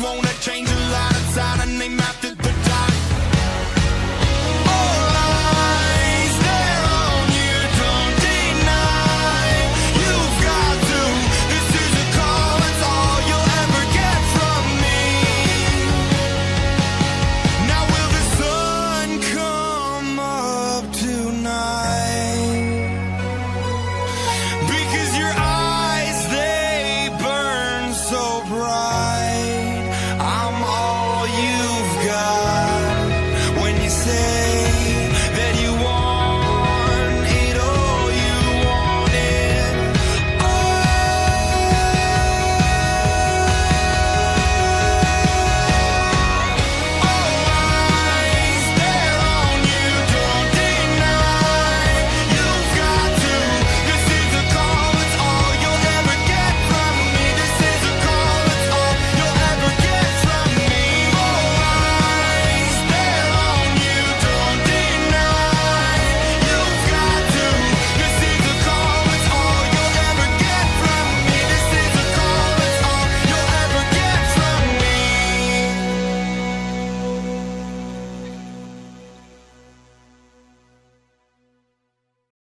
wanna change a lot of time. And name after